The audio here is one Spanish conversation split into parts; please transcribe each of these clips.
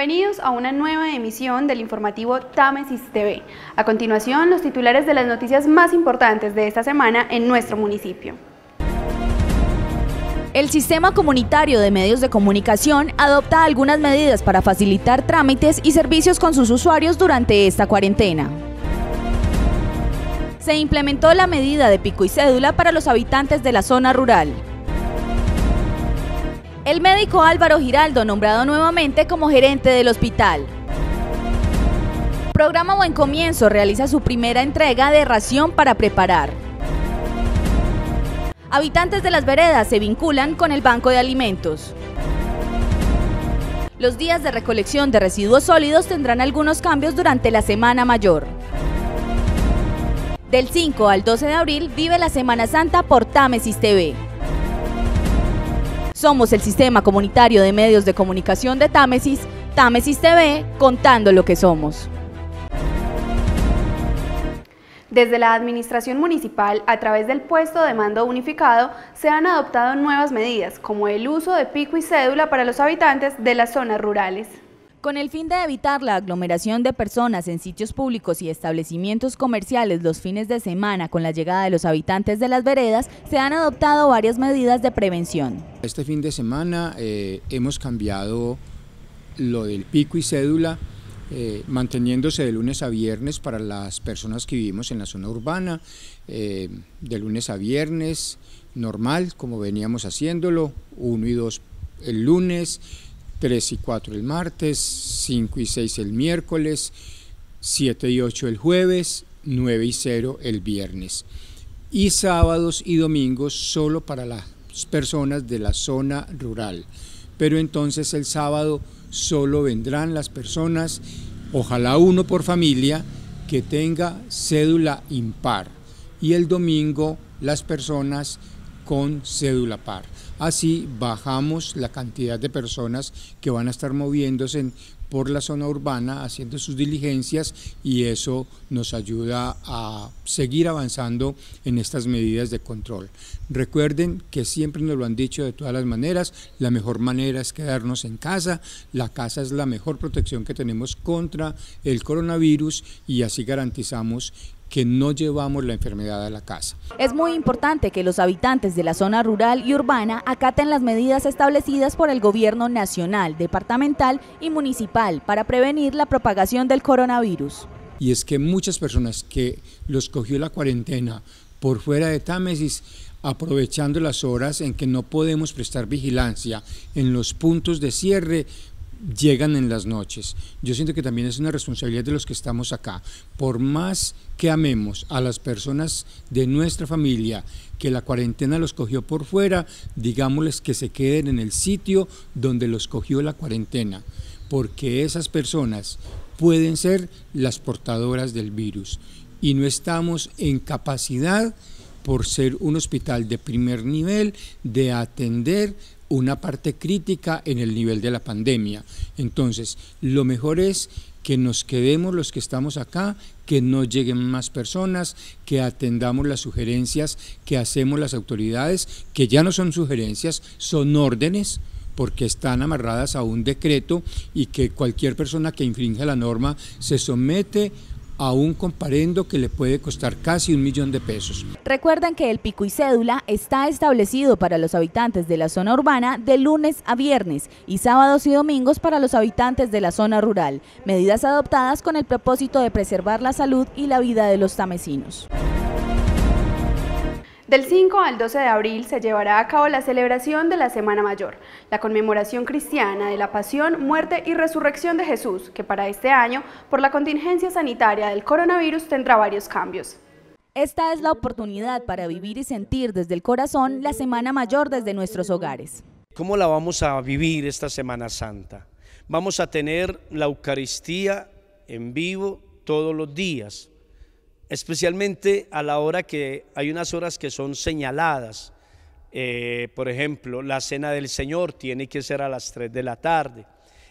Bienvenidos a una nueva emisión del informativo Támesis TV. A continuación, los titulares de las noticias más importantes de esta semana en nuestro municipio. El Sistema Comunitario de Medios de Comunicación adopta algunas medidas para facilitar trámites y servicios con sus usuarios durante esta cuarentena. Se implementó la medida de pico y cédula para los habitantes de la zona rural. El médico Álvaro Giraldo nombrado nuevamente como gerente del hospital. Programa Buen Comienzo realiza su primera entrega de ración para preparar. Habitantes de las veredas se vinculan con el Banco de Alimentos. Los días de recolección de residuos sólidos tendrán algunos cambios durante la Semana Mayor. Del 5 al 12 de abril vive la Semana Santa por Támesis TV. Somos el Sistema Comunitario de Medios de Comunicación de Támesis, Támesis TV, contando lo que somos. Desde la Administración Municipal, a través del puesto de mando unificado, se han adoptado nuevas medidas, como el uso de pico y cédula para los habitantes de las zonas rurales. Con el fin de evitar la aglomeración de personas en sitios públicos y establecimientos comerciales los fines de semana con la llegada de los habitantes de las veredas, se han adoptado varias medidas de prevención. Este fin de semana eh, hemos cambiado lo del pico y cédula eh, manteniéndose de lunes a viernes para las personas que vivimos en la zona urbana, eh, de lunes a viernes, normal, como veníamos haciéndolo, 1 y 2 el lunes, 3 y 4 el martes, 5 y 6 el miércoles, 7 y 8 el jueves, 9 y 0 el viernes. Y sábados y domingos solo para las personas de la zona rural. Pero entonces el sábado solo vendrán las personas, ojalá uno por familia, que tenga cédula impar y el domingo las personas con cédula par. Así bajamos la cantidad de personas que van a estar moviéndose por la zona urbana haciendo sus diligencias y eso nos ayuda a seguir avanzando en estas medidas de control. Recuerden que siempre nos lo han dicho de todas las maneras, la mejor manera es quedarnos en casa, la casa es la mejor protección que tenemos contra el coronavirus y así garantizamos que no llevamos la enfermedad a la casa. Es muy importante que los habitantes de la zona rural y urbana acaten las medidas establecidas por el gobierno nacional, departamental y municipal para prevenir la propagación del coronavirus. Y es que muchas personas que los cogió la cuarentena por fuera de Támesis, aprovechando las horas en que no podemos prestar vigilancia en los puntos de cierre, llegan en las noches. Yo siento que también es una responsabilidad de los que estamos acá. Por más que amemos a las personas de nuestra familia, que la cuarentena los cogió por fuera, digámosles que se queden en el sitio donde los cogió la cuarentena, porque esas personas pueden ser las portadoras del virus y no estamos en capacidad por ser un hospital de primer nivel de atender una parte crítica en el nivel de la pandemia. Entonces, lo mejor es que nos quedemos los que estamos acá, que no lleguen más personas, que atendamos las sugerencias que hacemos las autoridades, que ya no son sugerencias, son órdenes porque están amarradas a un decreto y que cualquier persona que infringe la norma se somete a un comparendo que le puede costar casi un millón de pesos. Recuerden que el pico y cédula está establecido para los habitantes de la zona urbana de lunes a viernes y sábados y domingos para los habitantes de la zona rural, medidas adoptadas con el propósito de preservar la salud y la vida de los tamesinos. Del 5 al 12 de abril se llevará a cabo la celebración de la Semana Mayor, la conmemoración cristiana de la pasión, muerte y resurrección de Jesús, que para este año, por la contingencia sanitaria del coronavirus, tendrá varios cambios. Esta es la oportunidad para vivir y sentir desde el corazón la Semana Mayor desde nuestros hogares. ¿Cómo la vamos a vivir esta Semana Santa? Vamos a tener la Eucaristía en vivo todos los días especialmente a la hora que hay unas horas que son señaladas. Eh, por ejemplo, la cena del Señor tiene que ser a las 3 de la tarde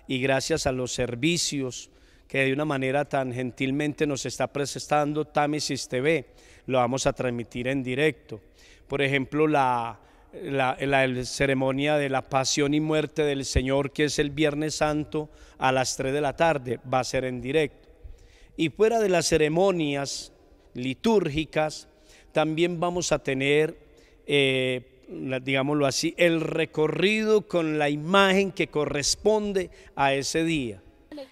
y gracias a los servicios que de una manera tan gentilmente nos está prestando Támesis TV, lo vamos a transmitir en directo. Por ejemplo, la, la, la, ceremonia de la pasión y muerte del Señor, que es el Viernes Santo a las 3 de la tarde, va a ser en directo. Y fuera de las ceremonias litúrgicas, también vamos a tener, eh, digámoslo así, el recorrido con la imagen que corresponde a ese día.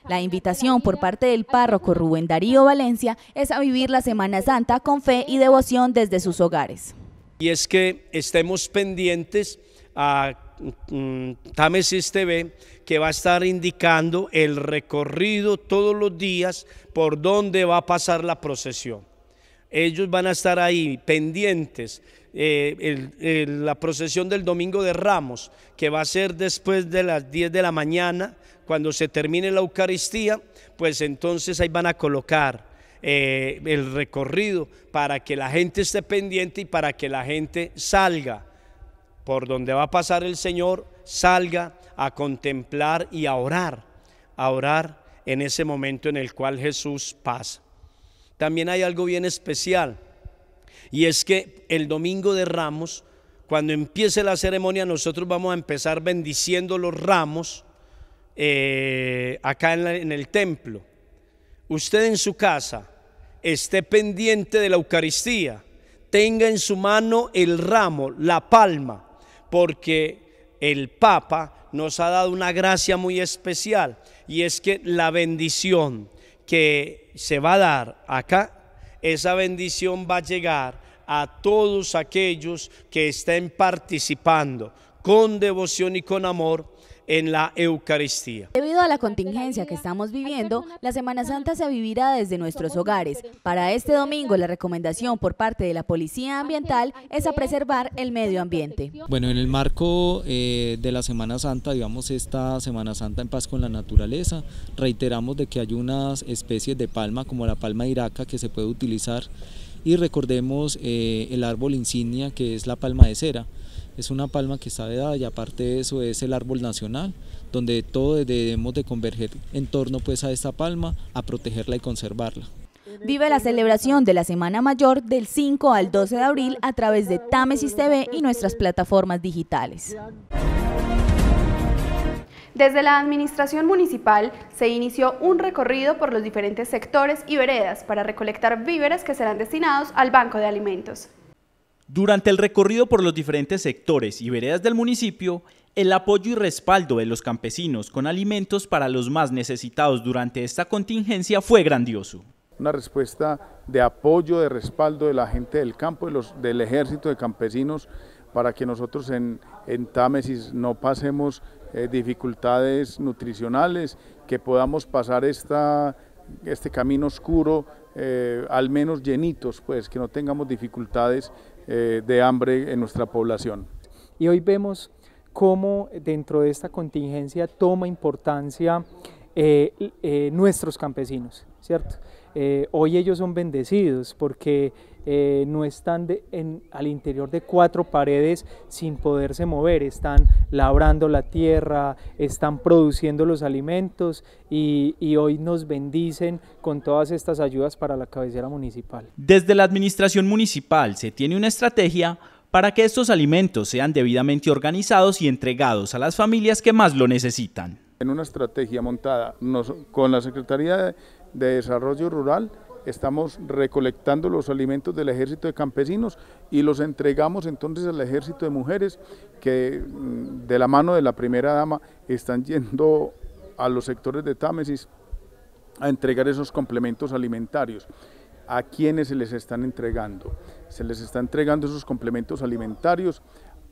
La invitación por parte del párroco Rubén Darío Valencia es a vivir la Semana Santa con fe y devoción desde sus hogares. Y es que estemos pendientes a mm, Támesis TV que va a estar indicando el recorrido todos los días por donde va a pasar la procesión. Ellos van a estar ahí pendientes. Eh, la procesión del Domingo de Ramos, que va a ser después de las 10 de la mañana, cuando se termine la Eucaristía, pues entonces ahí van a colocar eh, el recorrido para que la gente esté pendiente y para que la gente salga por donde va a pasar el Señor, salga a contemplar y a orar, a orar en ese momento en el cual Jesús pasa. También hay algo bien especial y es que el domingo de ramos, cuando empiece la ceremonia, nosotros vamos a empezar bendiciendo los ramos eh, acá en el templo. Usted en su casa esté pendiente de la Eucaristía, tenga en su mano el ramo, la palma, porque el Papa nos ha dado una gracia muy especial y es que la bendición que se va a dar acá, esa bendición va a llegar a todos aquellos que estén participando con devoción y con amor en la Eucaristía. Debido a la contingencia que estamos viviendo, la Semana Santa se vivirá desde nuestros hogares. Para este domingo, la recomendación por parte de la Policía Ambiental es a preservar el medio ambiente. Bueno, en el marco eh, de la Semana Santa, digamos esta Semana Santa en paz con la naturaleza, reiteramos de que hay unas especies de palma como la palma iraca que se puede utilizar y recordemos eh, el árbol insignia que es la palma de cera es una palma que está vedada y aparte de eso es el árbol nacional, donde todos debemos de converger en torno pues a esta palma, a protegerla y conservarla. Vive la celebración de la Semana Mayor del 5 al 12 de abril a través de Támesis TV y nuestras plataformas digitales. Desde la Administración Municipal se inició un recorrido por los diferentes sectores y veredas para recolectar víveres que serán destinados al Banco de Alimentos. Durante el recorrido por los diferentes sectores y veredas del municipio, el apoyo y respaldo de los campesinos con alimentos para los más necesitados durante esta contingencia fue grandioso. Una respuesta de apoyo, de respaldo de la gente del campo, de los, del ejército de campesinos, para que nosotros en, en Támesis no pasemos eh, dificultades nutricionales, que podamos pasar esta, este camino oscuro eh, al menos llenitos, pues que no tengamos dificultades eh, de hambre en nuestra población. Y hoy vemos cómo dentro de esta contingencia toma importancia eh, eh, nuestros campesinos, ¿cierto? hoy ellos son bendecidos porque no están en, al interior de cuatro paredes sin poderse mover, están labrando la tierra, están produciendo los alimentos y, y, hoy nos bendicen con todas estas ayudas para la cabecera municipal. Desde la administración municipal se tiene una estrategia para que estos alimentos sean debidamente organizados y entregados a las familias que más lo necesitan. En una estrategia montada con la Secretaría de Desarrollo Rural, estamos recolectando los alimentos del ejército de campesinos y los entregamos entonces al ejército de mujeres que mm, de la mano de la primera dama están yendo a los sectores de Támesis a entregar esos complementos alimentarios. ¿A quienes se les están entregando? Se les está entregando esos complementos alimentarios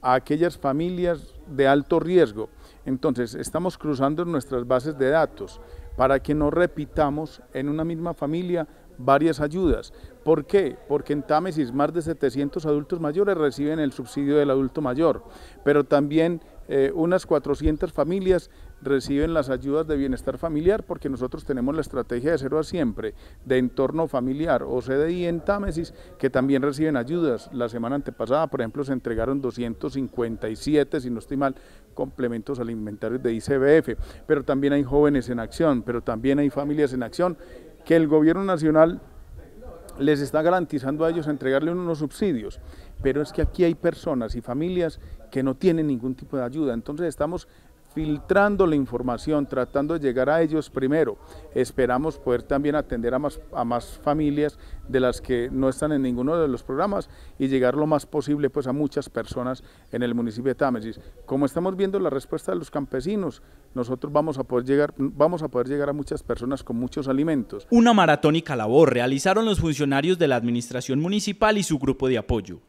a aquellas familias de alto riesgo. Entonces, estamos cruzando nuestras bases de datos para que no repitamos en una misma familia varias ayudas. ¿Por qué? Porque en Támesis más de 700 adultos mayores reciben el subsidio del adulto mayor, pero también eh, unas 400 familias reciben las ayudas de bienestar familiar porque nosotros tenemos la estrategia de cero a siempre, de entorno familiar o CDI en Támesis, que también reciben ayudas. La semana antepasada, por ejemplo, se entregaron 257, si no estoy mal, complementos alimentarios de ICBF, pero también hay jóvenes en acción, pero también hay familias en acción que el gobierno nacional les está garantizando a ellos entregarle unos subsidios, pero es que aquí hay personas y familias que no tienen ningún tipo de ayuda, entonces estamos filtrando la información, tratando de llegar a ellos primero. Esperamos poder también atender a más, a más familias de las que no están en ninguno de los programas y llegar lo más posible pues, a muchas personas en el municipio de Támesis. Como estamos viendo la respuesta de los campesinos, nosotros vamos a poder llegar, vamos a, poder llegar a muchas personas con muchos alimentos. Una maratónica labor realizaron los funcionarios de la administración municipal y su grupo de apoyo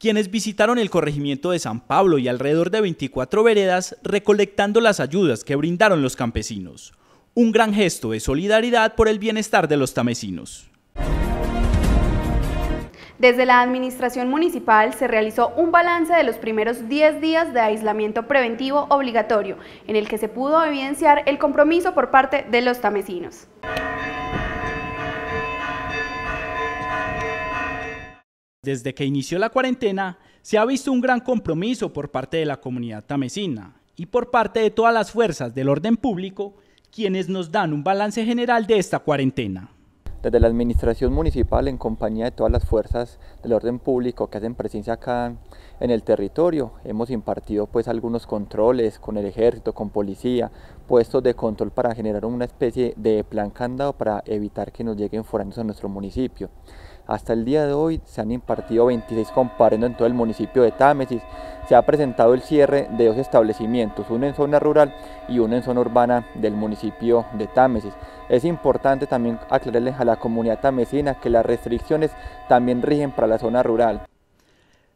quienes visitaron el corregimiento de San Pablo y alrededor de 24 veredas recolectando las ayudas que brindaron los campesinos. Un gran gesto de solidaridad por el bienestar de los tamesinos. Desde la Administración Municipal se realizó un balance de los primeros 10 días de aislamiento preventivo obligatorio, en el que se pudo evidenciar el compromiso por parte de los tamesinos. Desde que inició la cuarentena, se ha visto un gran compromiso por parte de la comunidad tamesina y por parte de todas las fuerzas del orden público, quienes nos dan un balance general de esta cuarentena. Desde la administración municipal, en compañía de todas las fuerzas del orden público que hacen presencia acá en el territorio, hemos impartido pues algunos controles con el ejército, con policía, puestos de control para generar una especie de plan candado para evitar que nos lleguen foráneos a nuestro municipio. Hasta el día de hoy se han impartido 26 comparendos en todo el municipio de Támesis. Se ha presentado el cierre de dos establecimientos, uno en zona rural y uno en zona urbana del municipio de Támesis. Es importante también aclararles a la comunidad tamesina que las restricciones también rigen para la zona rural.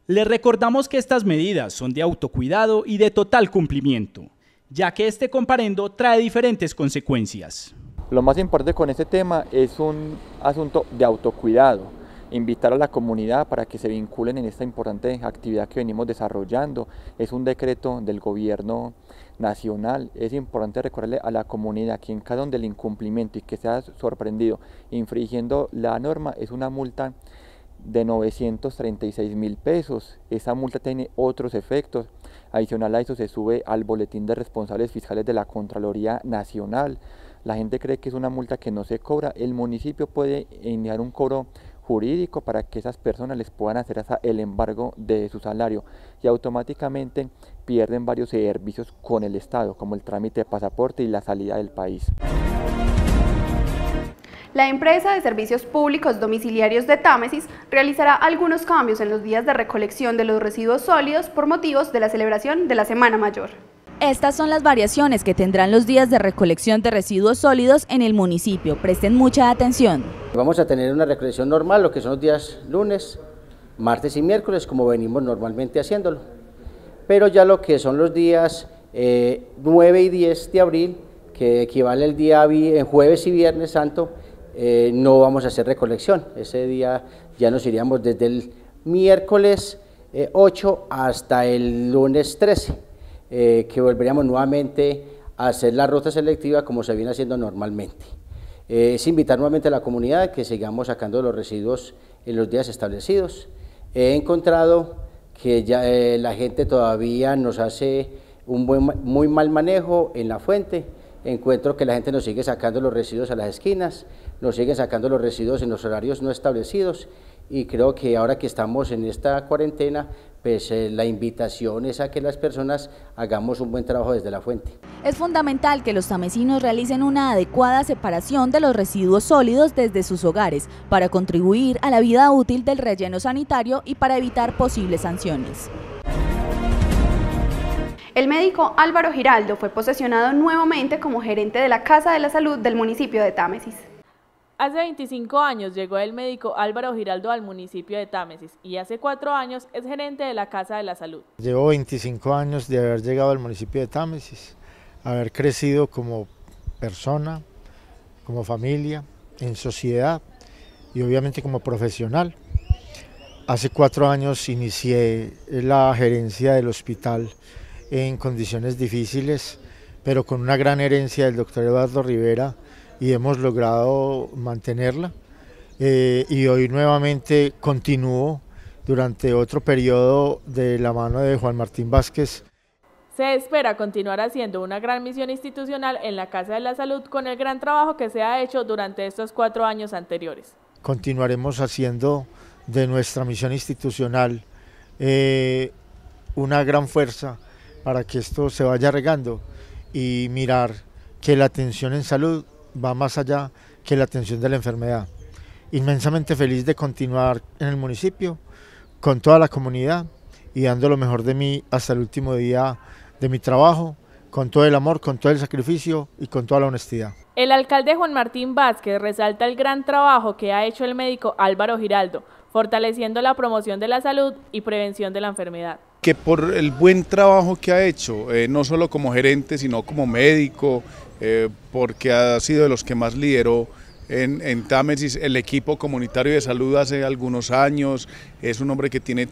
Les recordamos que estas medidas son de autocuidado y de total cumplimiento, ya que este comparendo trae diferentes consecuencias. Lo más importante con este tema es un asunto de autocuidado invitar a la comunidad para que se vinculen en esta importante actividad que venimos desarrollando. Es un decreto del gobierno nacional. Es importante recordarle a la comunidad que en uno del incumplimiento y que sea sorprendido infringiendo la norma es una multa de 936 mil pesos. Esa multa tiene otros efectos. Adicional a eso se sube al boletín de responsables fiscales de la Contraloría Nacional. La gente cree que es una multa que no se cobra. El municipio puede enviar un cobro jurídico para que esas personas les puedan hacer el embargo de su salario y automáticamente pierden varios servicios con el Estado, como el trámite de pasaporte y la salida del país. La empresa de servicios públicos domiciliarios de Támesis realizará algunos cambios en los días de recolección de los residuos sólidos por motivos de la celebración de la Semana Mayor. Estas son las variaciones que tendrán los días de recolección de residuos sólidos en el municipio. Presten mucha atención. Vamos a tener una recolección normal, lo que son los días lunes, martes y miércoles, como venimos normalmente haciéndolo. Pero ya lo que son los días 9 eh, y 10 de abril, que equivale el día jueves y viernes santo, eh, no vamos a hacer recolección. Ese día ya nos iríamos desde el miércoles 8 eh, hasta el lunes 13. Eh, que volveríamos nuevamente a hacer la ruta selectiva como se viene haciendo normalmente. Eh, es invitar nuevamente a la comunidad que sigamos sacando los residuos en los días establecidos. He encontrado que ya eh, la gente todavía nos hace un buen, muy mal manejo en la fuente. Encuentro que la gente nos sigue sacando los residuos a las esquinas, nos sigue sacando los residuos en los horarios no establecidos y creo que ahora que estamos en esta cuarentena, pues eh, la invitación es a que las personas hagamos un buen trabajo desde la fuente. Es fundamental que los tamesinos realicen una adecuada separación de los residuos sólidos desde sus hogares para contribuir a la vida útil del relleno sanitario y para evitar posibles sanciones. El médico Álvaro Giraldo fue posesionado nuevamente como gerente de la Casa de la Salud del municipio de Támesis. Hace 25 años llegó el médico Álvaro Giraldo al municipio de Támesis y hace cuatro años es gerente de la Casa de la Salud. Llevo 25 años de haber llegado al municipio de Támesis, haber crecido como persona, como familia, en sociedad y obviamente como profesional. Hace cuatro años inicié la gerencia del hospital en condiciones difíciles, pero con una gran herencia del doctor Eduardo Rivera, y hemos logrado mantenerla. Eh, y hoy nuevamente continúo durante otro periodo de la mano de Juan Martín Vázquez. Se espera continuar haciendo una gran misión institucional en la Casa de la Salud con el gran trabajo que se ha hecho durante estos cuatro años anteriores. continuaremos haciendo de nuestra misión institucional eh, una gran fuerza para que esto se vaya regando y mirar que la atención en salud va más allá que la atención de la enfermedad. Inmensamente feliz de continuar en el municipio con toda la comunidad y dando lo mejor de mí hasta el último día de mi trabajo, con todo el amor, con todo el sacrificio y con toda la honestidad. El alcalde Juan Martín Vázquez resalta el gran trabajo que ha hecho el médico Álvaro Giraldo, fortaleciendo la promoción de la salud y prevención de la enfermedad. Que por el buen trabajo que ha hecho, eh, no solo como gerente, sino como médico, eh, porque ha sido de los que más lideró en, en Támesis el equipo comunitario de salud hace algunos años, es un hombre que tiene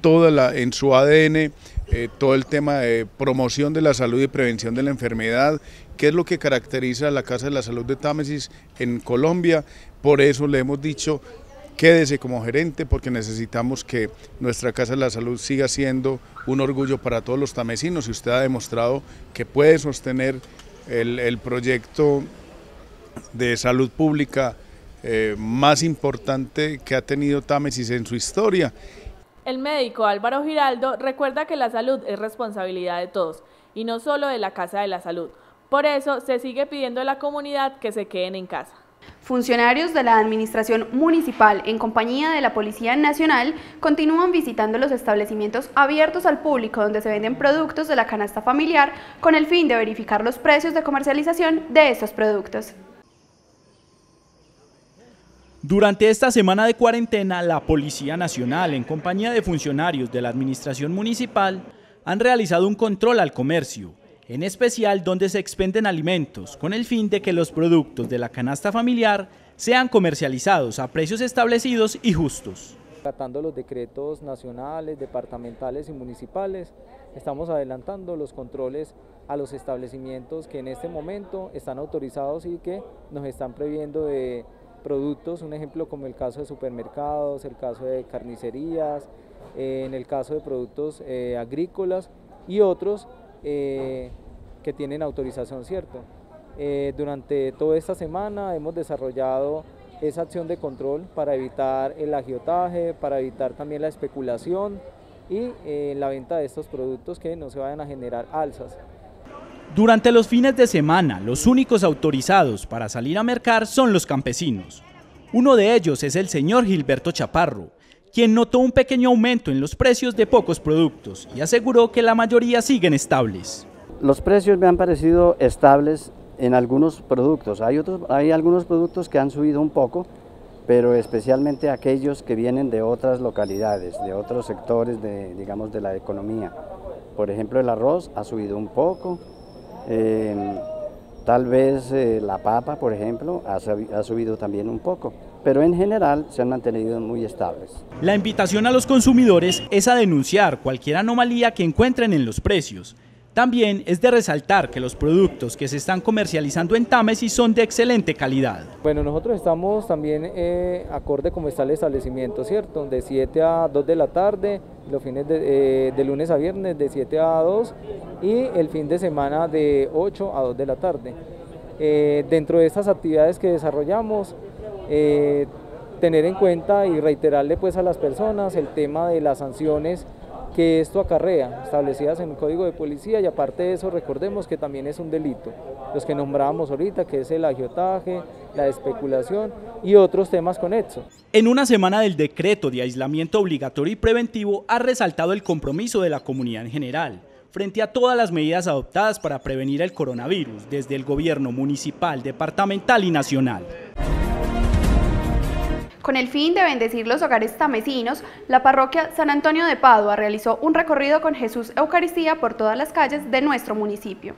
toda la, en su ADN eh, todo el tema de promoción de la salud y prevención de la enfermedad, que es lo que caracteriza a la Casa de la Salud de Támesis en Colombia. Por eso le hemos dicho, quédese como gerente porque necesitamos que nuestra Casa de la Salud siga siendo un orgullo para todos los tamesinos y usted ha demostrado que puede sostener el, proyecto de salud pública eh, más importante que ha tenido Támesis en su historia el médico Álvaro Giraldo recuerda que la salud es responsabilidad de todos y no solo de la Casa de la Salud. Por eso se sigue pidiendo a la comunidad que se queden en casa. Funcionarios de la Administración Municipal en compañía de la Policía Nacional continúan visitando los establecimientos abiertos al público donde se venden productos de la canasta familiar con el fin de verificar los precios de comercialización de estos productos. Durante esta semana de cuarentena, la Policía Nacional, en compañía de funcionarios de la Administración Municipal, han realizado un control al comercio, en especial donde se expenden alimentos, con el fin de que los productos de la canasta familiar sean comercializados a precios establecidos y justos. Tratando los decretos nacionales, departamentales y municipales, estamos adelantando los controles a los establecimientos que en este momento están autorizados y que nos están previendo de productos, un ejemplo como el caso de supermercados, el caso de carnicerías, eh, en el caso de productos eh, agrícolas y otros eh, que tienen autorización, ¿cierto? durante toda esta semana hemos desarrollado esa acción de control para evitar el agiotaje, para evitar también la especulación y la venta de estos productos que no se vayan a generar alzas. Durante los fines de semana, los únicos autorizados para salir a mercar son los campesinos. Uno de ellos es el señor Gilberto Chaparro, quien notó un pequeño aumento en los precios de pocos productos y aseguró que la mayoría siguen estables. Los precios me han parecido estables en algunos productos. Hay, otros, hay algunos productos que han subido un poco, pero especialmente aquellos que vienen de otras localidades, de otros sectores de, digamos, de la economía. Por ejemplo, el arroz ha subido un poco, eh, tal vez eh, la papa, por ejemplo, ha, ha subido también un poco, pero en general se han mantenido muy estables. La invitación a los consumidores es a denunciar cualquier anomalía que encuentren en los precios también es de resaltar que los productos que se están comercializando en Támesis son de excelente calidad. Bueno, nosotros estamos también eh, acorde como está el establecimiento, ¿cierto? De 7 a 2 de la tarde, los fines de, eh, lunes a viernes de 7 a 2 y el fin de semana de 8 a 2 de la tarde. Eh, dentro de estas actividades que desarrollamos, tener en cuenta y reiterarle pues a las personas el tema de las sanciones que esto acarrea, establecidas en el Código de Policía y aparte de eso recordemos que también es un delito, los que nombrábamos ahorita, que es el agiotaje, la especulación y otros temas conexos. En una semana del decreto de aislamiento obligatorio y preventivo ha resaltado el compromiso de la comunidad en general frente a todas las medidas adoptadas para prevenir el coronavirus desde el gobierno municipal, departamental y nacional. Con el fin de bendecir los hogares tamesinos, la parroquia San Antonio de Padua realizó un recorrido con Jesús Eucaristía por todas las calles de nuestro municipio.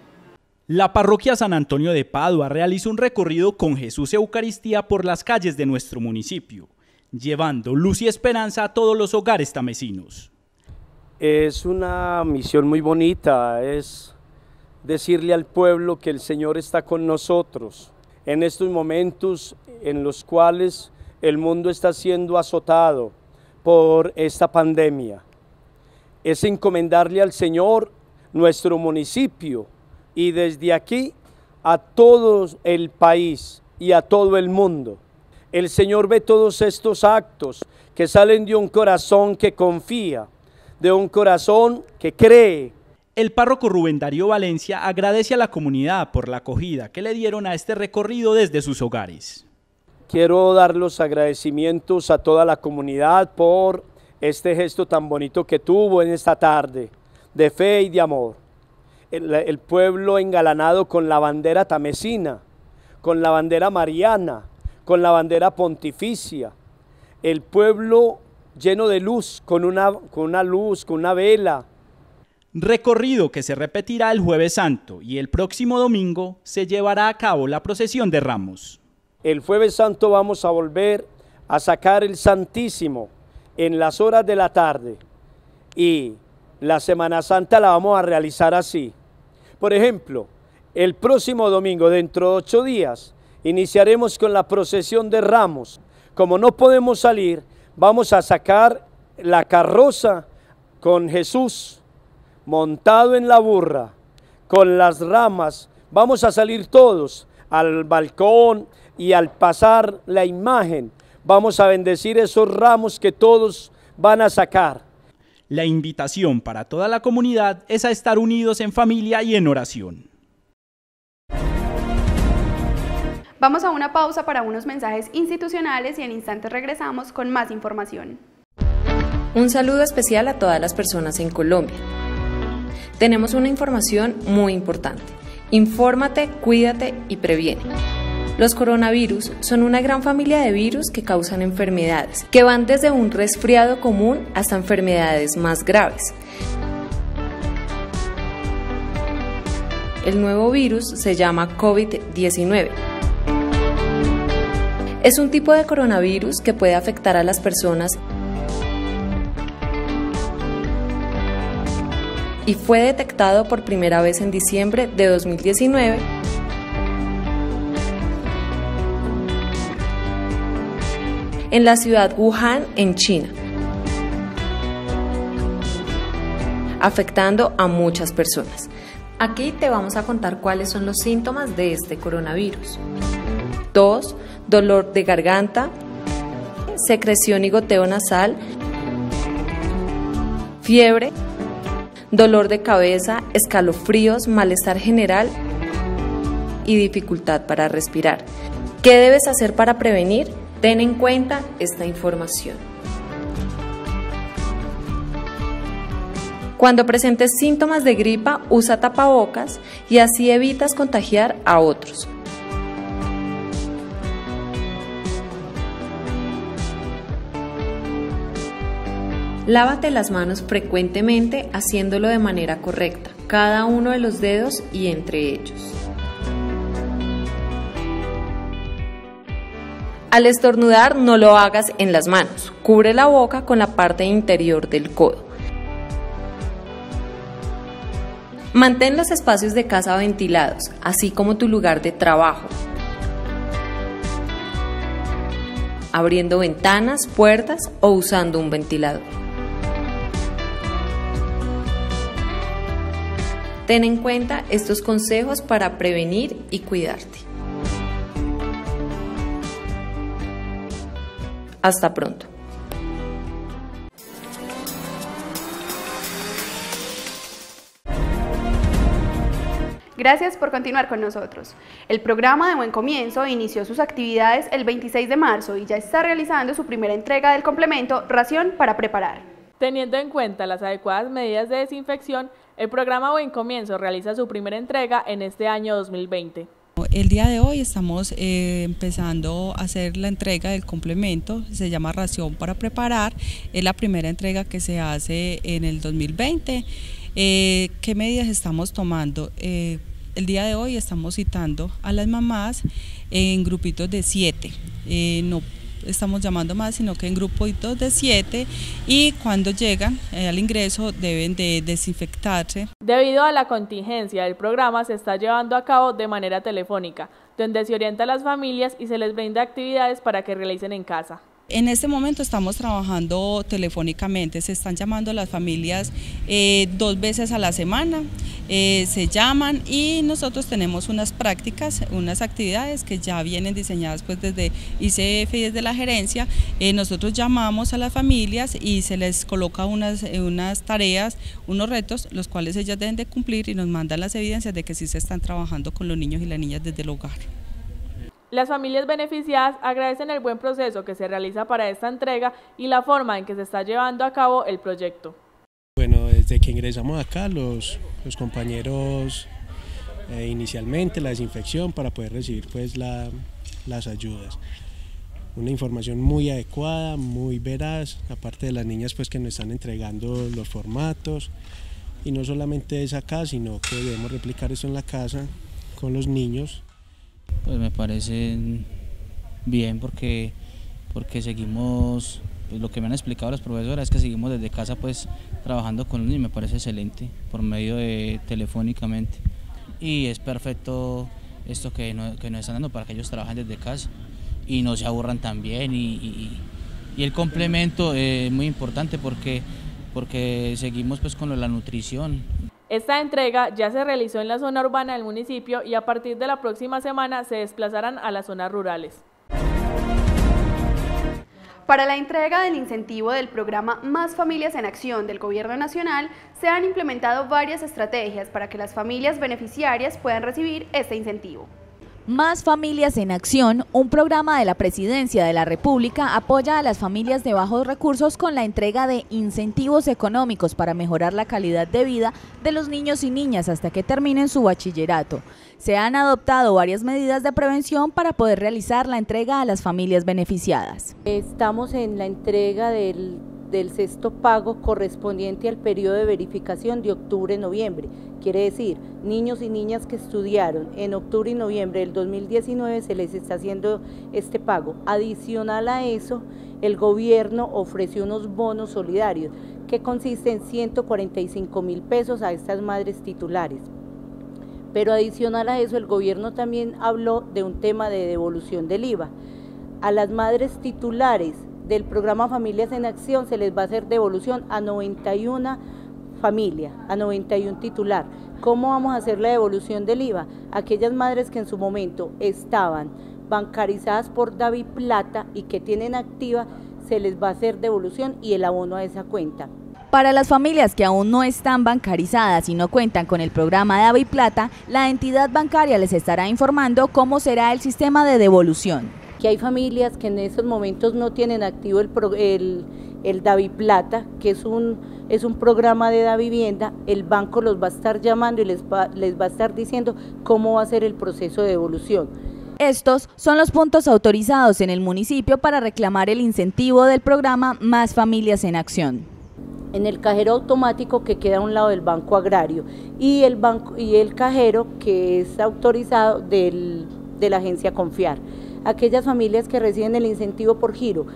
La parroquia San Antonio de Padua realizó un recorrido con Jesús Eucaristía por las calles de nuestro municipio, llevando luz y esperanza a todos los hogares tamesinos. Es una misión muy bonita, es decirle al pueblo que el Señor está con nosotros en estos momentos en los cuales el mundo está siendo azotado por esta pandemia. Es encomendarle al Señor nuestro municipio y desde aquí a todo el país y a todo el mundo. El Señor ve todos estos actos que salen de un corazón que confía, de un corazón que cree. El párroco Rubén Darío Valencia agradece a la comunidad por la acogida que le dieron a este recorrido desde sus hogares. Quiero dar los agradecimientos a toda la comunidad por este gesto tan bonito que tuvo en esta tarde, de fe y de amor. El, pueblo engalanado con la bandera tamesina, con la bandera mariana, con la bandera pontificia, el pueblo lleno de luz, con una, con una luz, con una vela. Recorrido que se repetirá el jueves santo y el próximo domingo se llevará a cabo la procesión de ramos. El jueves santo vamos a volver a sacar el Santísimo en las horas de la tarde y la Semana Santa la vamos a realizar así. Por ejemplo, el próximo domingo, dentro de ocho días, iniciaremos con la procesión de ramos. Como no podemos salir, vamos a sacar la carroza con Jesús montado en la burra, con las ramas. Vamos a salir todos al balcón y al pasar la imagen, vamos a bendecir esos ramos que todos van a sacar. La invitación para toda la comunidad es a estar unidos en familia y en oración. Vamos a una pausa para unos mensajes institucionales y en instantes regresamos con más información. Un saludo especial a todas las personas en Colombia. Tenemos una información muy importante. Infórmate, cuídate y previene. Los coronavirus son una gran familia de virus que causan enfermedades, que van desde un resfriado común hasta enfermedades más graves. El nuevo virus se llama COVID-19. Es un tipo de coronavirus que puede afectar a las personas y fue detectado por primera vez en diciembre de 2019 en la ciudad Wuhan, en China, afectando a muchas personas. Aquí te vamos a contar cuáles son los síntomas de este coronavirus. Tos, dolor de garganta, secreción y goteo nasal, fiebre, dolor de cabeza, escalofríos, malestar general y dificultad para respirar. ¿Qué debes hacer para prevenir? Ten en cuenta esta información. Cuando presentes síntomas de gripa, usa tapabocas y así evitas contagiar a otros. Lávate las manos frecuentemente haciéndolo de manera correcta, cada uno de los dedos y entre ellos. Al estornudar no lo hagas en las manos, cubre la boca con la parte interior del codo. Mantén los espacios de casa ventilados, así como tu lugar de trabajo, abriendo ventanas, puertas o usando un ventilador. Ten en cuenta estos consejos para prevenir y cuidarte. Hasta pronto. Gracias por continuar con nosotros. El programa de Buen Comienzo inició sus actividades el 26 de marzo y ya está realizando su primera entrega del complemento Ración para Preparar. Teniendo en cuenta las adecuadas medidas de desinfección, el programa Buen Comienzo realiza su primera entrega en este año 2020. El día de hoy estamos eh, empezando a hacer la entrega del complemento, se llama Ración para Preparar, es la primera entrega que se hace en el 2020. Eh, ¿Qué medidas estamos tomando? Eh, el día de hoy estamos citando a las mamás en grupitos de siete. no estamos llamando más, sino que en grupitos de siete y cuando llegan al ingreso deben de desinfectarse. Debido a la contingencia, el programa se está llevando a cabo de manera telefónica, donde se orienta a las familias y se les brinda actividades para que realicen en casa. En este momento estamos trabajando telefónicamente, se están llamando las familias eh, dos veces a la semana, eh, se llaman y nosotros tenemos unas prácticas, unas actividades que ya vienen diseñadas pues desde ICF y desde la gerencia. Eh, nosotros llamamos a las familias y se les coloca unas, unas tareas, unos retos, los cuales ellas deben de cumplir y nos mandan las evidencias de que sí se están trabajando con los niños y las niñas desde el hogar. Las familias beneficiadas agradecen el buen proceso que se realiza para esta entrega y la forma en que se está llevando a cabo el proyecto. Bueno, desde que ingresamos acá, los, compañeros eh, inicialmente la desinfección para poder recibir pues la, las ayudas. Una información muy adecuada, muy veraz, aparte de las niñas pues que nos están entregando los formatos y no solamente es acá, sino que debemos replicar eso en la casa con los niños pues me parece bien porque, porque seguimos, pues lo que me han explicado las profesoras es que seguimos desde casa pues trabajando con ellos y me parece excelente por medio de telefónicamente. Y es perfecto esto que, nos están dando para que ellos trabajen desde casa y no se aburran también y, y, el complemento es muy importante porque, porque seguimos pues con la nutrición, esta entrega ya se realizó en la zona urbana del municipio y a partir de la próxima semana se desplazarán a las zonas rurales. Para la entrega del incentivo del programa Más Familias en Acción del Gobierno Nacional, se han implementado varias estrategias para que las familias beneficiarias puedan recibir este incentivo. Más Familias en Acción, un programa de la Presidencia de la República, apoya a las familias de bajos recursos con la entrega de incentivos económicos para mejorar la calidad de vida de los niños y niñas hasta que terminen su bachillerato. Se han adoptado varias medidas de prevención para poder realizar la entrega a las familias beneficiadas. Estamos en la entrega del del sexto pago correspondiente al periodo de verificación de octubre-noviembre. Quiere decir, niños y niñas que estudiaron en octubre y noviembre del 2019 se les está haciendo este pago. Adicional a eso, el gobierno ofreció unos bonos solidarios que consisten en 145 mil pesos a estas madres titulares. Pero adicional a eso, el gobierno también habló de un tema de devolución del IVA. A las madres titulares del programa Familias en Acción se les va a hacer devolución a 91 familias, a 91 titular. ¿Cómo vamos a hacer la devolución del IVA? Aquellas madres que en su momento estaban bancarizadas por David Plata y que tienen activa, se les va a hacer devolución y el abono a esa cuenta. Para las familias que aún no están bancarizadas y no cuentan con el programa David Plata, la entidad bancaria les estará informando cómo será el sistema de devolución que hay familias que en estos momentos no tienen activo el, el, el Davi Plata, que es un, es un programa de da vivienda, el banco los va a estar llamando y les va, les va a estar diciendo cómo va a ser el proceso de devolución. Estos son los puntos autorizados en el municipio para reclamar el incentivo del programa Más Familias en Acción. En el cajero automático que queda a un lado del Banco Agrario y el, banco, y el cajero que es autorizado del, de la agencia Confiar aquellas familias que reciben el incentivo por giro.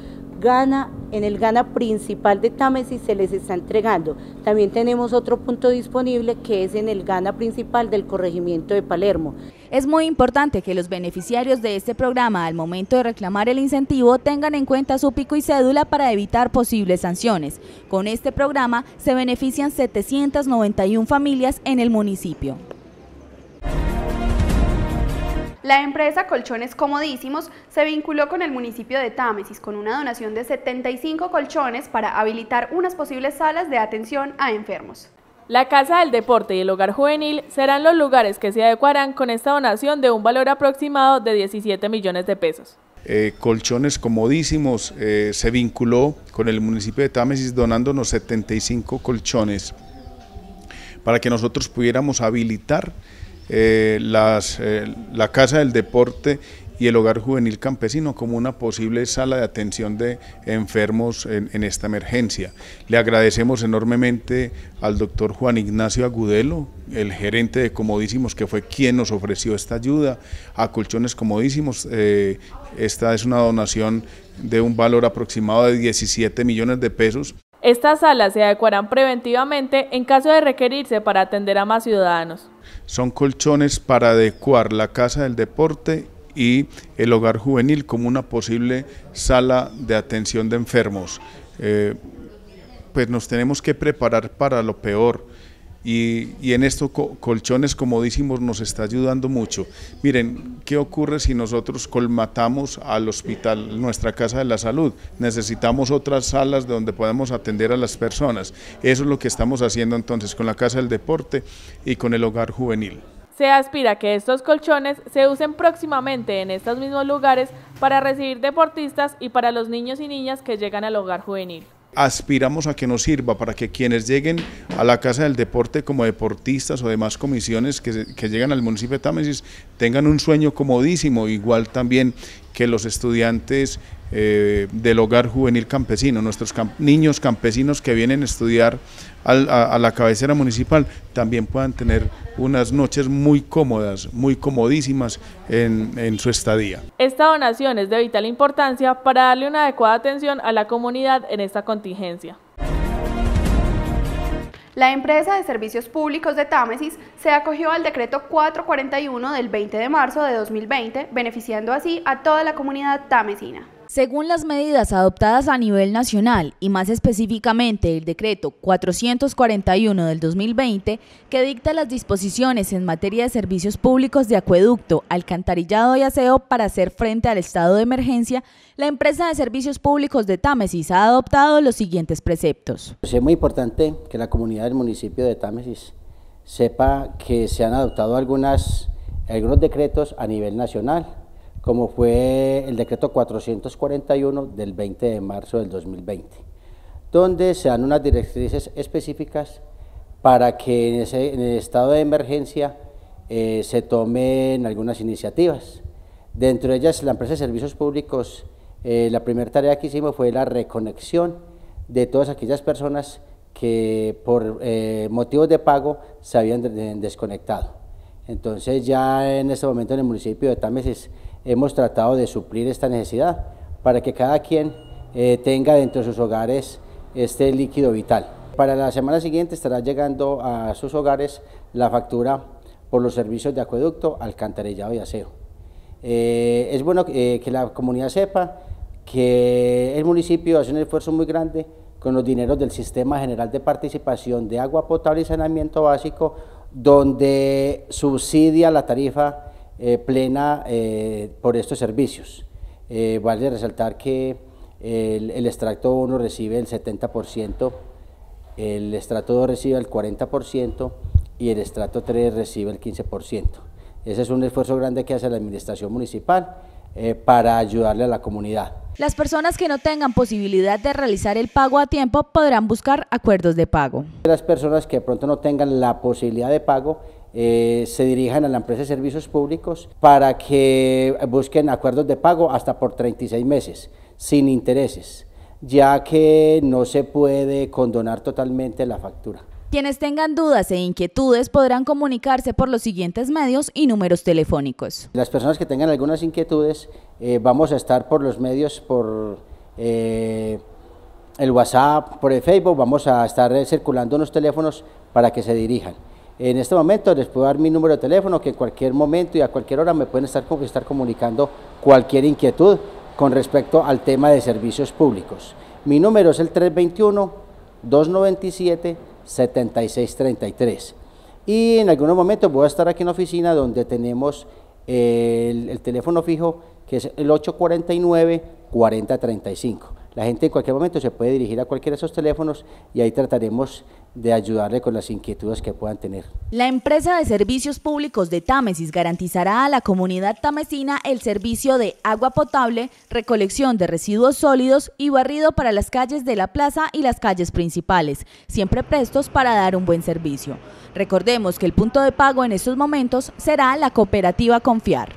Gana, en el Gana principal de Támesis se les está entregando. También tenemos otro punto disponible que es en el Gana principal del corregimiento de Palermo. Es muy importante que los beneficiarios de este programa al momento de reclamar el incentivo tengan en cuenta su pico y cédula para evitar posibles sanciones. Con este programa se benefician 791 familias en el municipio. La empresa Colchones Comodísimos se vinculó con el municipio de Támesis con una donación de 75 colchones para habilitar unas posibles salas de atención a enfermos. La Casa del Deporte y el Hogar Juvenil serán los lugares que se adecuarán con esta donación de un valor aproximado de 17 millones de pesos. Eh, colchones comodísimos eh, se vinculó con el municipio de Támesis donándonos 75 colchones para que nosotros pudiéramos habilitar eh, las, eh, la Casa del Deporte y el Hogar Juvenil Campesino como una posible sala de atención de enfermos en, esta emergencia. Le agradecemos enormemente al doctor Juan Ignacio Agudelo, el gerente de Comodísimos, que fue quien nos ofreció esta ayuda, a Colchones Comodísimos. Eh, esta es una donación de un valor aproximado de 17 millones de pesos. Estas salas se adecuarán preventivamente en caso de requerirse para atender a más ciudadanos. Son colchones para adecuar la casa del deporte y el hogar juvenil como una posible sala de atención de enfermos. Eh, pues nos tenemos que preparar para lo peor y, en estos colchones comodísimos nos está ayudando mucho. Miren, ¿qué ocurre si nosotros colmatamos al hospital, nuestra casa de la salud? Necesitamos otras salas donde podamos atender a las personas. Eso es lo que estamos haciendo entonces con la Casa del Deporte y con el Hogar Juvenil. Se aspira que estos colchones se usen próximamente en estos mismos lugares para recibir deportistas y para los niños y niñas que llegan al hogar juvenil aspiramos a que nos sirva para que quienes lleguen a la Casa del Deporte como deportistas o demás comisiones que, que llegan al municipio de Támesis tengan un sueño comodísimo, igual también que los estudiantes eh, del hogar juvenil campesino, nuestros niños campesinos que vienen a estudiar a, la cabecera municipal, también puedan tener unas noches muy cómodas, muy comodísimas en, en su estadía. Esta donación es de vital importancia para darle una adecuada atención a la comunidad en esta contingencia. La empresa de servicios públicos de Támesis se acogió al decreto 441 del 20 de marzo de 2020, beneficiando así a toda la comunidad tamesina. Según las medidas adoptadas a nivel nacional y más específicamente el decreto 441 del 2020, que dicta las disposiciones en materia de servicios públicos de acueducto, alcantarillado y aseo para hacer frente al estado de emergencia, la empresa de servicios públicos de Támesis ha adoptado los siguientes preceptos. Es muy importante que la comunidad del municipio de Támesis sepa que se han adoptado algunas, algunos decretos a nivel nacional como fue el decreto 441 del 20 de marzo del 2020, donde se dan unas directrices específicas para que en, ese, el estado de emergencia eh, se tomen algunas iniciativas. Dentro de ellas, la empresa de servicios públicos, eh, la primera tarea que hicimos fue la reconexión de todas aquellas personas que por eh, motivos de pago se habían desconectado. Entonces ya en este momento en el municipio de Támesis hemos tratado de suplir esta necesidad para que cada quien eh, tenga dentro de sus hogares este líquido vital. Para la semana siguiente estará llegando a sus hogares la factura por los servicios de acueducto, alcantarillado y aseo. Eh, es bueno eh, que la comunidad sepa que el municipio hace un esfuerzo muy grande con los dineros del Sistema General de Participación de Agua Potable y Saneamiento Básico, donde subsidia la tarifa eh, plena eh, por estos servicios. Eh, vale resaltar que el, el, extracto 1 recibe el 70%, el estrato 2 recibe el 40% y el estrato 3 recibe el 15%. Ese es un esfuerzo grande que hace la administración municipal para ayudarle a la comunidad. Las personas que no tengan posibilidad de realizar el pago a tiempo podrán buscar acuerdos de pago. Las personas que de pronto no tengan la posibilidad de pago eh, se dirijan a la empresa de servicios públicos para que busquen acuerdos de pago hasta por 36 meses, sin intereses, ya que no se puede condonar totalmente la factura. Quienes tengan dudas e inquietudes podrán comunicarse por los siguientes medios y números telefónicos. Las personas que tengan algunas inquietudes, eh, vamos a estar por los medios, por eh, el WhatsApp, por el Facebook, vamos a estar circulando unos teléfonos para que se dirijan. En este momento les puedo dar mi número de teléfono que en cualquier momento y a cualquier hora me pueden estar, comunicando cualquier inquietud con respecto al tema de servicios públicos. Mi número es el 321-297-7633. Y en algunos momentos voy a estar aquí en la oficina donde tenemos el, el teléfono fijo que es el 849-4035. La gente en cualquier momento se puede dirigir a cualquiera de esos teléfonos y ahí trataremos de ayudarle con las inquietudes que puedan tener. La empresa de servicios públicos de Támesis garantizará a la comunidad tamesina el servicio de agua potable, recolección de residuos sólidos y barrido para las calles de la plaza y las calles principales, siempre prestos para dar un buen servicio. Recordemos que el punto de pago en estos momentos será la cooperativa Confiar.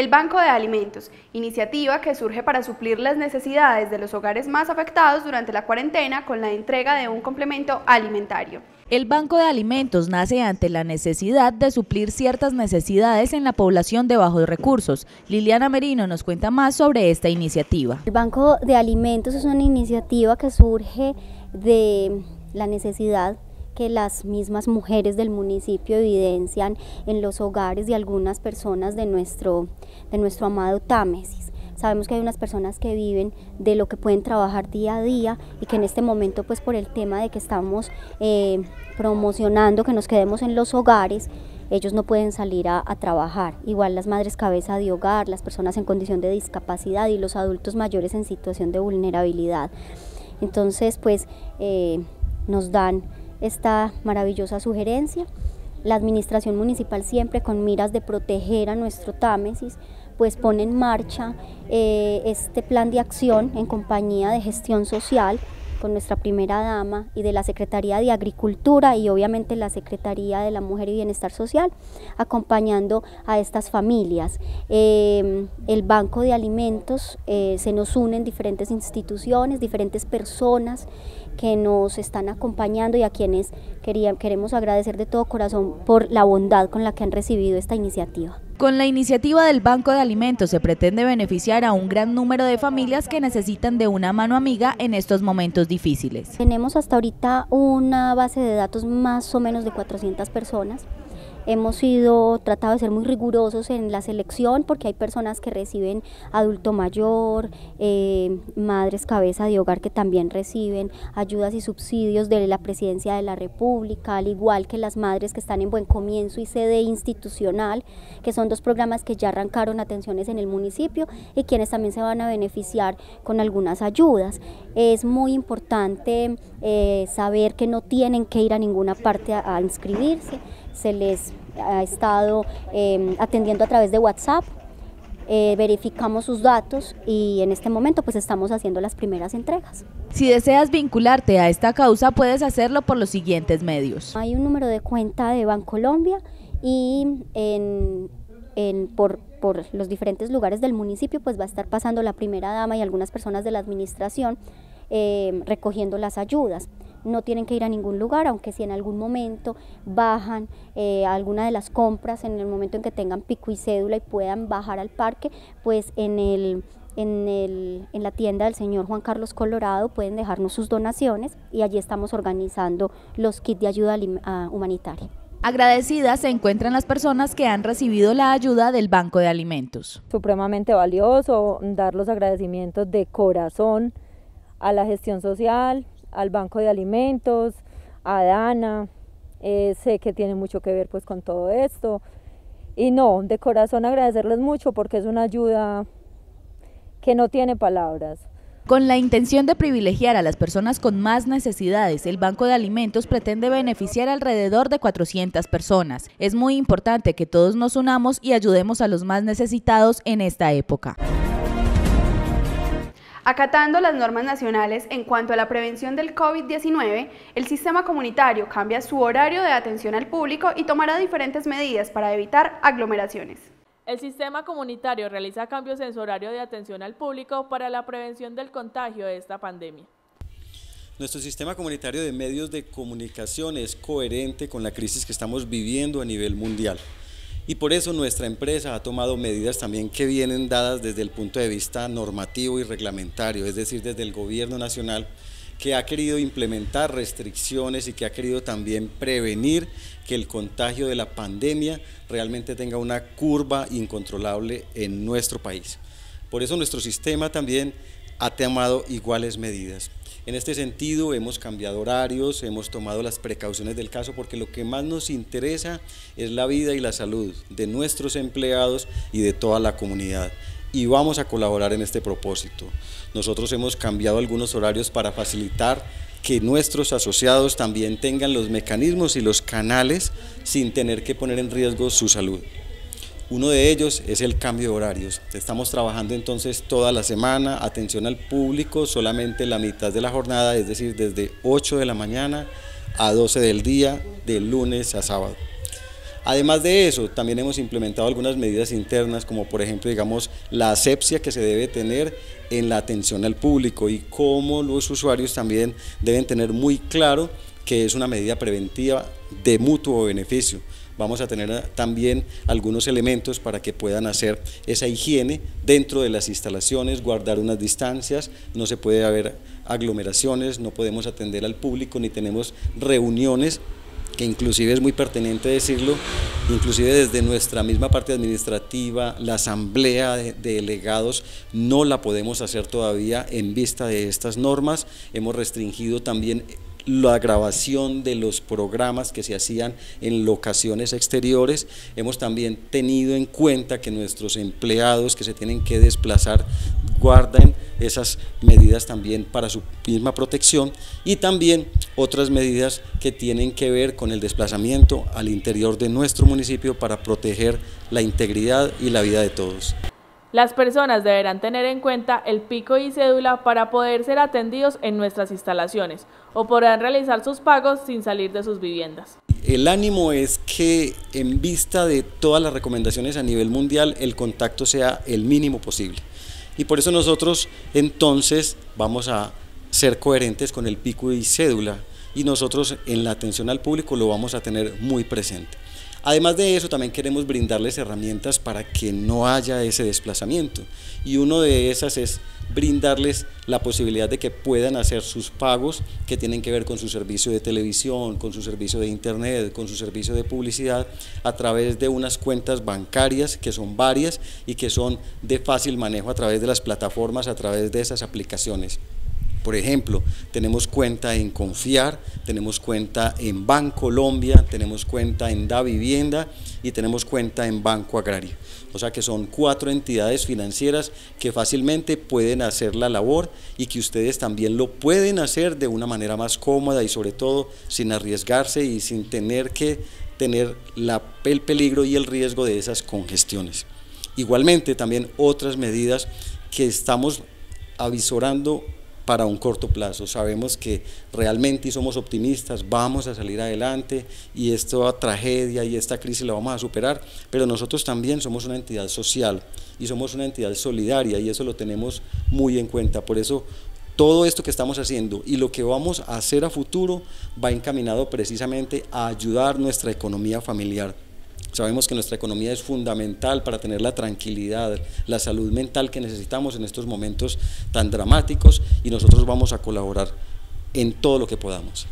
El Banco de Alimentos, iniciativa que surge para suplir las necesidades de los hogares más afectados durante la cuarentena con la entrega de un complemento alimentario. El Banco de Alimentos nace ante la necesidad de suplir ciertas necesidades en la población de bajos recursos. Liliana Merino nos cuenta más sobre esta iniciativa. El Banco de Alimentos es una iniciativa que surge de la necesidad que las mismas mujeres del municipio evidencian en los hogares de algunas personas de nuestro, de nuestro amado Támesis. Sabemos que hay unas personas que viven de lo que pueden trabajar día a día y que en este momento, pues por el tema de que estamos eh, promocionando que nos quedemos en los hogares, ellos no pueden salir a, trabajar. Igual las madres cabeza de hogar, las personas en condición de discapacidad y los adultos mayores en situación de vulnerabilidad. Entonces, pues eh, nos dan esta maravillosa sugerencia. La administración municipal siempre con miras de proteger a nuestro Támesis, pues pone en marcha eh, este plan de acción en compañía de gestión social con nuestra primera dama y de la Secretaría de Agricultura y obviamente la Secretaría de la Mujer y Bienestar Social, acompañando a estas familias. Em, el Banco de Alimentos eh, se nos unen diferentes instituciones, diferentes personas que nos están acompañando y a quienes queremos agradecer de todo corazón por la bondad con la que han recibido esta iniciativa. Con la iniciativa del Banco de Alimentos se pretende beneficiar a un gran número de familias que necesitan de una mano amiga en estos momentos difíciles. Tenemos hasta ahorita una base de datos más o menos de 400 personas Hemos sido tratado de ser muy rigurosos en la selección porque hay personas que reciben adulto mayor, eh, madres cabeza de hogar que también reciben ayudas y subsidios de la Presidencia de la República, al igual que las madres que están en Buen Comienzo y sede institucional, que son dos programas que ya arrancaron atenciones en el municipio y quienes también se van a beneficiar con algunas ayudas. Es muy importante eh, saber que no tienen que ir a ninguna parte a inscribirse se les ha estado em, atendiendo a través de WhatsApp, eh, verificamos sus datos y en este momento pues estamos haciendo las primeras entregas. Si deseas vincularte a esta causa puedes hacerlo por los siguientes medios. Hay un número de cuenta de Bancolombia y en, por, por los diferentes lugares del municipio pues va a estar pasando la primera dama y algunas personas de la administración em, recogiendo las ayudas no tienen que ir a ningún lugar, aunque si en algún momento bajan eh, alguna de las compras, en el momento en que tengan pico y cédula y puedan bajar al parque, pues en, el, en, el, en la tienda del señor Juan Carlos Colorado pueden dejarnos sus donaciones y allí estamos organizando los kits de ayuda ah, humanitaria. Agradecidas se encuentran las personas que han recibido la ayuda del Banco de Alimentos. Supremamente valioso dar los agradecimientos de corazón a la gestión social, al Banco de Alimentos, a Dana, eh, sé que tiene mucho que ver pues con todo esto. Y no, de corazón agradecerles mucho porque es una ayuda que no tiene palabras. Con la intención de privilegiar a las personas con más necesidades, el Banco de Alimentos pretende beneficiar alrededor de 400 personas. Es muy importante que todos nos unamos y ayudemos a los más necesitados en esta época. Acatando las normas nacionales en cuanto a la prevención del COVID-19, el sistema comunitario cambia su horario de atención al público y tomará diferentes medidas para evitar aglomeraciones. El sistema comunitario realiza cambios en su horario de atención al público para la prevención del contagio de esta pandemia. Nuestro sistema comunitario de medios de comunicación es coherente con la crisis que estamos viviendo a nivel mundial. Y por eso nuestra empresa ha tomado medidas también que vienen dadas desde el punto de vista normativo y reglamentario, es decir, desde el gobierno nacional, que ha querido implementar restricciones y que ha querido también prevenir que el contagio de la pandemia realmente tenga una curva incontrolable en nuestro país. Por eso nuestro sistema también ha tomado iguales medidas. En este sentido hemos cambiado horarios, hemos tomado las precauciones del caso porque lo que más nos interesa es la vida y la salud de nuestros empleados y de toda la comunidad y vamos a colaborar en este propósito. Nosotros hemos cambiado algunos horarios para facilitar que nuestros asociados también tengan los mecanismos y los canales sin tener que poner en riesgo su salud. Uno de ellos es el cambio de horarios. Estamos trabajando entonces toda la semana, atención al público, solamente la mitad de la jornada, es decir, desde 8 de la mañana a 12 del día, de lunes a sábado. Además de eso, también hemos implementado algunas medidas internas, como por ejemplo, digamos, la asepsia que se debe tener en la atención al público y cómo los usuarios también deben tener muy claro que es una medida preventiva de mutuo beneficio vamos a tener eh, también algunos elementos para que puedan hacer esa higiene dentro de las instalaciones, guardar unas distancias, no se puede haber aglomeraciones, no podemos atender al público, ni tenemos reuniones que inclusive es muy pertinente decirlo, inclusive desde nuestra misma parte administrativa, la asamblea de, delegados no la podemos hacer todavía en vista de estas normas, hemos restringido también la grabación de los programas que se hacían en locaciones exteriores. Hemos también tenido en cuenta que nuestros empleados que se tienen que desplazar guarden esas medidas también para su misma protección y también otras medidas que tienen que ver con el desplazamiento al interior de nuestro municipio para proteger la integridad y la vida de todos. Las personas deberán tener en cuenta el pico y cédula para poder ser atendidos en nuestras instalaciones o podrán realizar sus pagos sin salir de sus viviendas. El ánimo es que en vista de todas las recomendaciones a nivel mundial el contacto sea el mínimo posible. Y por eso nosotros entonces vamos a ser coherentes con el pico y cédula y nosotros en la atención al público lo vamos a tener muy presente. Además de eso, también queremos brindarles herramientas para que no haya ese desplazamiento. Y una de esas es brindarles la posibilidad de que puedan hacer sus pagos que tienen que ver con su servicio de televisión, con su servicio de internet, con su servicio de publicidad, a través de unas cuentas bancarias que son varias y que son de fácil manejo a través de las plataformas, a través de esas aplicaciones. Por ejemplo, tenemos cuenta en Confiar, tenemos cuenta en Banco Colombia, tenemos cuenta en Da Vivienda y tenemos cuenta en Banco Agrario. O sea que son cuatro entidades financieras que fácilmente pueden hacer la labor y que ustedes también lo pueden hacer de una manera más cómoda y sobre todo sin arriesgarse y sin tener que tener el peligro y el riesgo de esas congestiones. Igualmente también otras medidas que estamos avisorando para un corto plazo. Sabemos que realmente y somos optimistas, vamos a salir adelante y esta tragedia y esta crisis la vamos a superar, pero nosotros también somos una entidad social y somos una entidad solidaria y eso lo tenemos muy en cuenta. Por eso todo esto que estamos haciendo y lo que vamos a hacer a futuro va encaminado precisamente a ayudar nuestra economía familiar. Sabemos que nuestra economía es fundamental para tener la tranquilidad, la salud mental que necesitamos en estos momentos tan dramáticos y nosotros vamos a colaborar en todo lo que podamos.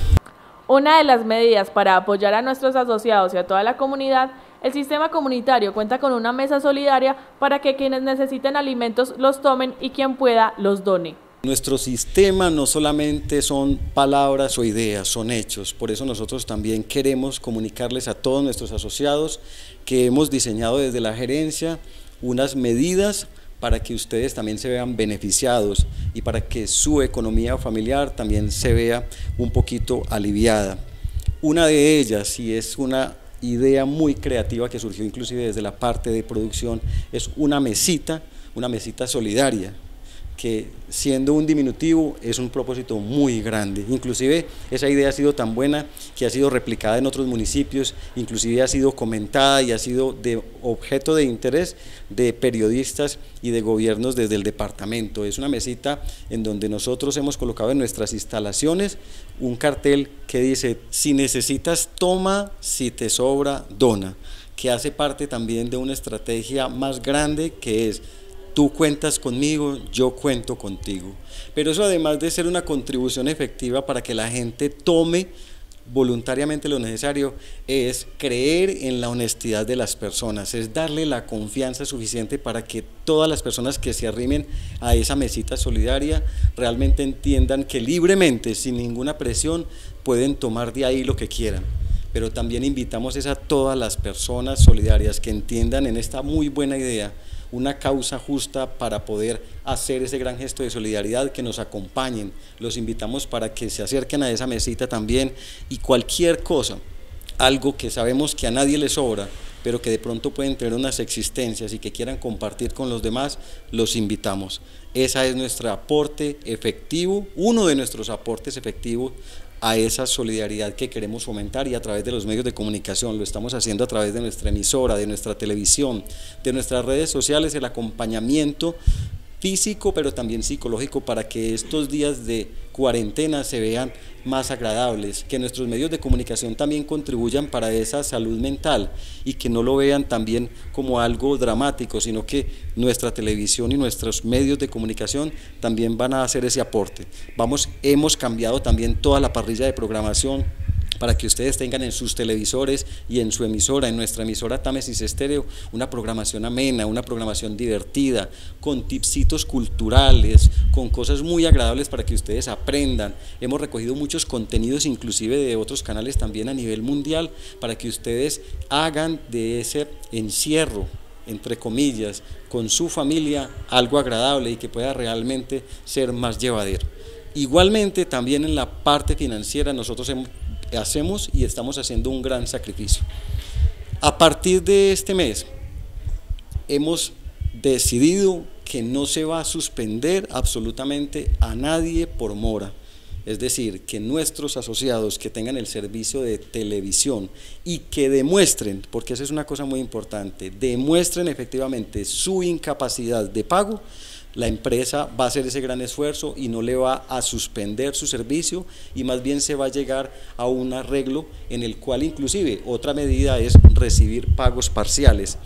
Una de las medidas para apoyar a nuestros asociados y a toda la comunidad, el sistema comunitario cuenta con una mesa solidaria para que quienes necesiten alimentos los tomen y quien pueda los done. Nuestro sistema no solamente son palabras o ideas, son hechos. Por eso nosotros también queremos comunicarles a todos nuestros asociados que hemos diseñado desde la gerencia unas medidas para que ustedes también se vean beneficiados y para que su economía familiar también se vea un poquito aliviada. Una de ellas, y es una idea muy creativa que surgió inclusive desde la parte de producción, es una mesita, una mesita solidaria que siendo un diminutivo es un propósito muy grande. Inclusive esa idea ha sido tan buena que ha sido replicada en otros municipios, inclusive ha sido comentada y ha sido de objeto de interés de periodistas y de gobiernos desde el departamento. Es una mesita en donde nosotros hemos colocado en nuestras instalaciones un cartel que dice, si necesitas toma, si te sobra, dona, que hace parte también de una estrategia más grande que es Tú cuentas conmigo, yo cuento contigo. Pero eso además de ser una contribución efectiva para que la gente tome voluntariamente lo necesario, es creer en la honestidad de las personas, es darle la confianza suficiente para que todas las personas que se arrimen a esa mesita solidaria realmente entiendan que libremente, sin ninguna presión, pueden tomar de ahí lo que quieran pero también invitamos a todas las personas solidarias que entiendan en esta muy buena idea una causa justa para poder hacer ese gran gesto de solidaridad, que nos acompañen. Los invitamos para que se acerquen a esa mesita también y cualquier cosa, algo que sabemos que a nadie le sobra, pero que de pronto pueden tener unas existencias y que quieran compartir con los demás, los invitamos. Ese es nuestro aporte efectivo, uno de nuestros aportes efectivos a esa solidaridad que queremos fomentar y a través de los medios de comunicación. Lo estamos haciendo a través de nuestra emisora, de nuestra televisión, de nuestras redes sociales, el acompañamiento físico, pero también psicológico, para que estos días de cuarentena se vean más agradables, que nuestros medios de comunicación también contribuyan para esa salud mental y que no lo vean también como algo dramático, sino que nuestra televisión y nuestros medios de comunicación también van a hacer ese aporte. Vamos, hemos cambiado también toda la parrilla de programación, para que ustedes tengan en sus televisores y en su emisora, en nuestra emisora Támesis Estéreo, una programación amena, una programación divertida, con tipsitos culturales, con cosas muy agradables para que ustedes aprendan. Hemos recogido muchos contenidos, inclusive de otros canales también a nivel mundial, para que ustedes hagan de ese encierro entre comillas, con su familia algo agradable y que pueda realmente ser más llevadero. Igualmente, también en la parte financiera nosotros hemos hacemos y estamos haciendo un gran sacrificio. A partir de este mes hemos decidido que no se va a suspender absolutamente a nadie por mora. Es decir, que nuestros asociados que tengan el servicio de televisión y que demuestren, porque esa es una cosa muy importante, demuestren efectivamente su incapacidad de pago, la empresa va a hacer ese gran esfuerzo y no le va a suspender su servicio y más bien se va a llegar a un arreglo en el cual inclusive otra medida es recibir pagos parciales.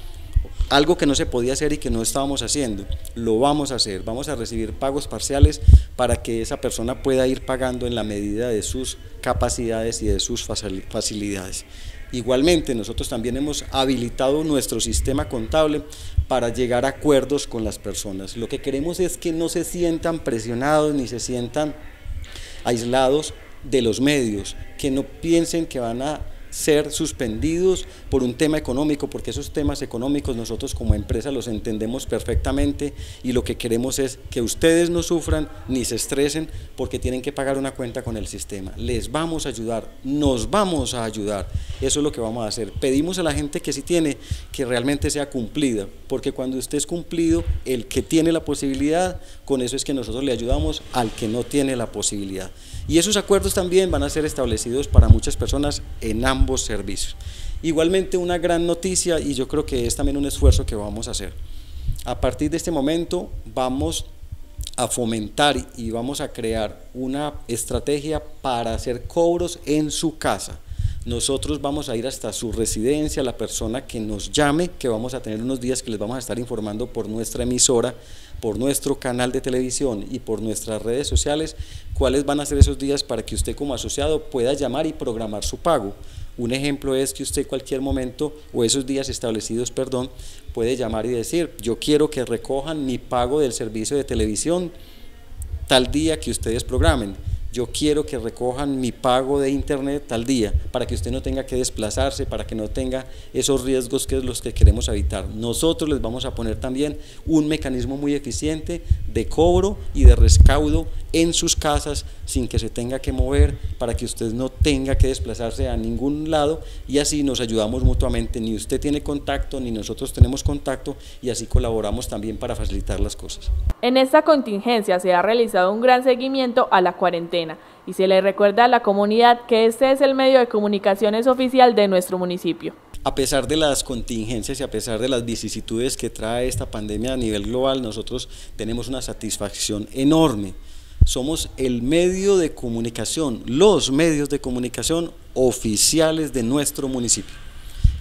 Algo que no se podía hacer y que no estábamos haciendo, lo vamos a hacer. Vamos a recibir pagos parciales para que esa persona pueda ir pagando en la medida de sus capacidades y de sus facilidades. Igualmente, nosotros también hemos habilitado nuestro sistema contable para llegar a acuerdos con las personas. Lo que queremos es que no se sientan presionados ni se sientan aislados de los medios, que no piensen que van a ser suspendidos por un tema económico, porque esos temas económicos nosotros como empresa los entendemos perfectamente y lo que queremos es que ustedes no sufran ni se estresen porque tienen que pagar una cuenta con el sistema. Les vamos a ayudar, nos vamos a ayudar. Eso es lo que vamos a hacer. Pedimos a la gente que sí tiene que realmente sea cumplida, porque cuando usted es cumplido, el que tiene la posibilidad, con eso es que nosotros le ayudamos al que no tiene la posibilidad. Y esos acuerdos también van a ser establecidos para muchas personas en ambos servicios. Igualmente una gran noticia y yo creo que es también un esfuerzo que vamos a hacer. A partir de este momento vamos a fomentar y vamos a crear una estrategia para hacer cobros en su casa. Nosotros vamos a ir hasta su residencia, la persona que nos llame, que vamos a tener unos días que les vamos a estar informando por nuestra emisora por nuestro canal de televisión y por nuestras redes sociales cuáles van a ser esos días para que usted como asociado pueda llamar y programar su pago. Un ejemplo es que usted cualquier momento o esos días establecidos, perdón, puede llamar y decir, yo quiero que recojan mi pago del servicio de televisión tal día que ustedes programen yo quiero que recojan mi pago de internet tal día, para que usted no tenga que desplazarse, para que no tenga esos riesgos que es los que queremos evitar. Nosotros les vamos a poner también un mecanismo muy eficiente de cobro y de rescaudo en sus casas sin que se tenga que mover, para que usted no tenga que desplazarse a ningún lado y así nos ayudamos mutuamente. Ni usted tiene contacto, ni nosotros tenemos contacto y así colaboramos también para facilitar las cosas. En esta contingencia se ha realizado un gran seguimiento a la cuarentena y se le recuerda a la comunidad que este es el medio de comunicaciones oficial de nuestro municipio. A pesar de las contingencias y a pesar de las vicisitudes que trae esta pandemia a nivel global, nosotros tenemos una satisfacción enorme somos el medio de comunicación, los medios de comunicación oficiales de nuestro municipio.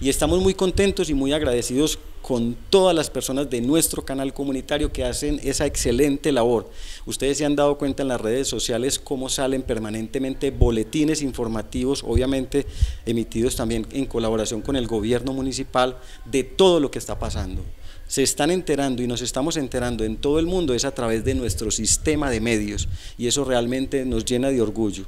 Y estamos muy contentos y muy agradecidos con todas las personas de nuestro canal comunitario que hacen esa excelente labor. Ustedes se han dado cuenta en las redes sociales cómo salen permanentemente boletines informativos, obviamente emitidos también en colaboración con el gobierno municipal, de todo lo que está pasando se están enterando y nos estamos enterando en todo el mundo es a través de nuestro sistema de medios y eso realmente nos llena de orgullo.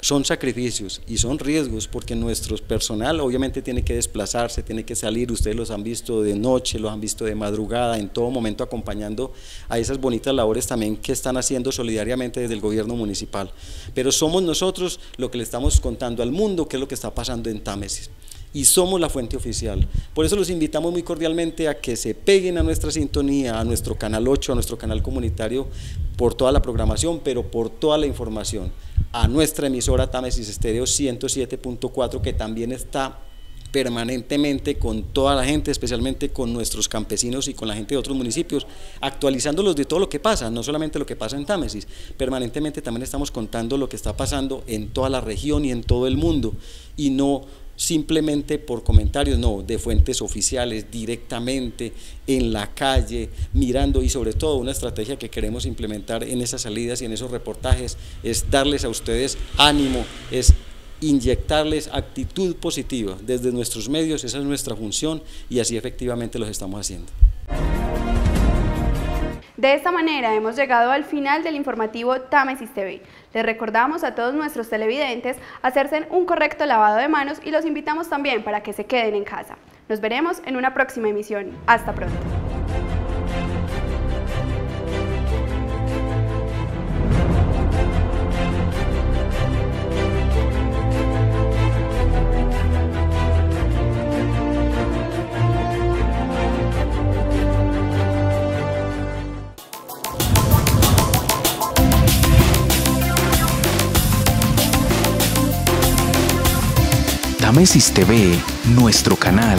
Son sacrificios y son riesgos porque nuestro personal obviamente tiene que desplazarse, tiene que salir, ustedes los han visto de noche, los han visto de madrugada, en todo momento acompañando a esas bonitas labores también que están haciendo solidariamente desde el gobierno municipal. Pero somos nosotros lo que le estamos contando al mundo qué es lo que está pasando en Támesis y somos la fuente oficial. Por eso los invitamos muy cordialmente a que se peguen a nuestra sintonía, a nuestro canal 8, a nuestro canal comunitario, por toda la programación, pero por toda la información. A nuestra emisora Támesis Estéreo 107.4, que también está permanentemente con toda la gente, especialmente con nuestros campesinos y con la gente de otros municipios, actualizándolos de todo lo que pasa, no solamente lo que pasa en Támesis, permanentemente también estamos contando lo que está pasando en toda la región y en todo el mundo, y no simplemente por comentarios, no, de fuentes oficiales, directamente, en la calle, mirando y sobre todo una estrategia que queremos implementar en esas salidas y en esos reportajes es darles a ustedes ánimo, es inyectarles actitud positiva desde nuestros medios, esa es nuestra función y así efectivamente los estamos haciendo. De esta manera hemos llegado al final del informativo Támesis TV. Les recordamos a todos nuestros televidentes hacerse un correcto lavado de manos y los invitamos también para que se queden en casa. Nos veremos en una próxima emisión. Hasta pronto. Támesis TV, nuestro canal